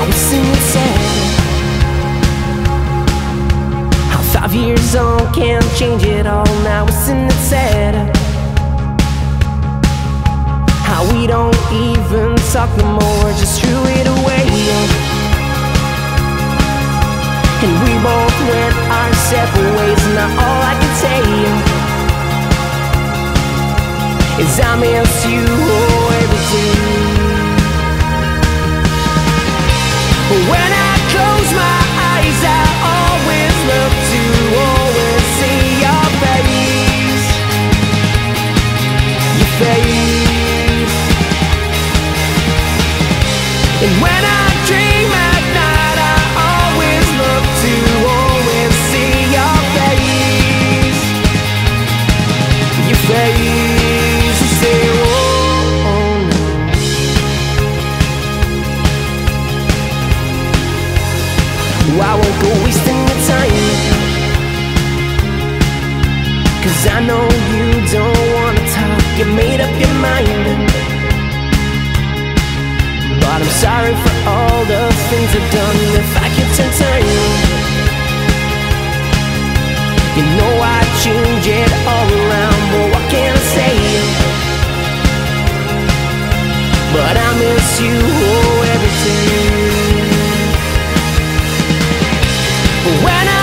now we sing and sad How five years on can change it all. Now it's in and sad How we don't even talk no more Just threw it away. And we both went our separate ways. And now all I can say Is I miss you. I dream at night, I always look to always see your face, your face, and say, no. I won't go wasting your time? Cause I know you don't wanna talk. You made up your mind things I've done If I could turn time You know I'd change it all around But what can I say? But I miss you oh, every day when I